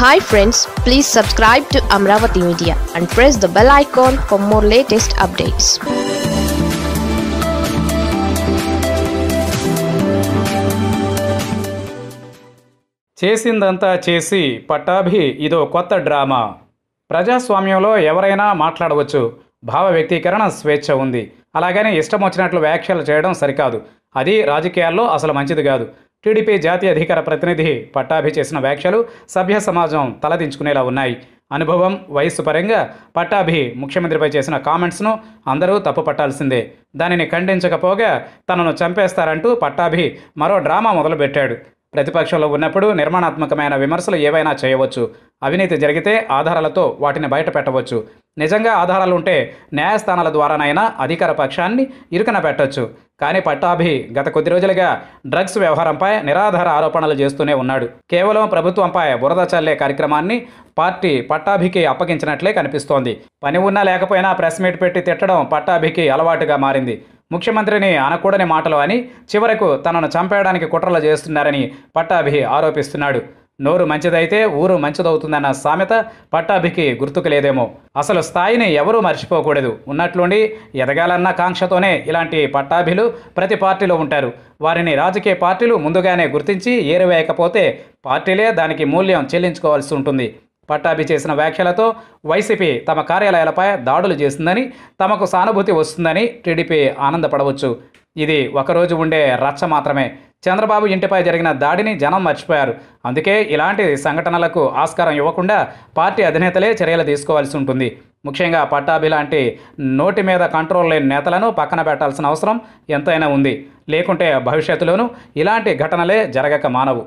Hi friends please subscribe to Amaravati media and press the bell icon for more latest updates చేసిందంతా చేసి పట్టాభి ఇదో కొత్త drama. ప్రజాస్వామ్యంలో ఎవరైనా మాట్లాడవచ్చు. భావ వ్యక్తీకరణ స్వేచ్ఛ ఉంది. అలాగని ఇష్టం వచ్చినట్లు వ్యాఖ్యలు చేయడం సరికాదు. అది రాజకీయాల్లో అసలు మంచిది కాదు. టీడీపీ జాతీయ అధికార ప్రతినిధి పట్టాభి చేసిన వ్యాఖ్యలు సభ్య సమాజం తలదించుకునేలా ఉన్నాయి. అనుభవం వయస్సు పరంగా పట్టాభి ముఖ్యమంత్రిపై చేసిన కామెంట్స్ను అందరూ తప్పు పట్టాల్సిందే. దానిని ఖండించకపోగా తనను చంపేస్తారంటూ పట్టాభి మరో డ్రామా మొదలుపెట్టాడు. ప్రతిపక్షంలో ఉన్నప్పుడు నిర్మాణాత్మకమైన విమర్శలు ఏవైనా చేయవచ్చు. అవినీతి జరిగితే ఆధారాలతో వాటిని బయట పెట్టవచ్చు నిజంగా ఆధారాలు ఉంటే న్యాయస్థానాల ద్వారానైనా అధికార పక్షాన్ని ఇరుకన పెట్టొచ్చు. కానీ పట్టాభి గత కొద్ది రోజులుగా డ్రగ్స్ వ్యవహారంపై నిరాధార ఆరోపణలు చేస్తూనే ఉన్నాడు. కేవలం ప్రభుత్వంపై బురద చల్లే కార్యక్రమాన్ని పార్టీ పట్టాభికి అప్పగించినట్లే కనిపిస్తోంది. పని ఉన్నా లేకపోయినా ప్రెస్ మీట్ పెట్టి తిట్టడం పట్టాభికి అలవాటుగా మారింది. ముఖ్యమంత్రిని అనకూడని మాటలు అని చివరకు తనను చంపేయడానికి కుట్రలు చేస్తున్నారని పట్టాభి ఆరోపిస్తున్నాడు. నోరు మంచిదైతే ఊరు మంచిదవుతుందన్న సామెత పట్టాభికి గుర్తుకు లేదేమో అసలు స్థాయిని ఎవరూ మర్చిపోకూడదు. ఉన్నట్లుండి ఎదగాలన్న కాంక్షతోనే ఇలాంటి పట్టాభిలు ప్రతి పార్టీలో ఉంటారు. వారిని రాజకీయ పార్టీలు ముందుగానే గుర్తించి ఏరివేయకపోతే పార్టీలే దానికి మూల్యం చెల్లించుకోవాల్సి ఉంటుంది. పట్టాభి చేసిన వ్యాఖ్యలతో వైసీపీ తమ కార్యాలయాలపై దాడులు చేసిందని తమకు సానుభూతి వస్తుందని టీడీపీ ఆనందపడవచ్చు. ఇది ఒకరోజు ఉండే రచ్చ మాత్రమే. చంద్రబాబు ఇంటిపై జరిగిన దాడిని జనం మర్చిపోయారు. అందుకే ఇలాంటి సంఘటనలకు ఆస్కారం ఇవ్వకుండా పార్టీ అధినేతలే చర్యలు తీసుకోవాల్సి ఉంటుంది. ముఖ్యంగా పట్టాభి లాంటి నోటి మీద కంట్రోల్ లేని నేతలను పక్కన పెట్టాల్సిన అవసరం ఎంతైనా ఉంది. లేకుంటే భవిష్యత్తులోనూ ఇలాంటి ఘటనలే జరగక మానవు.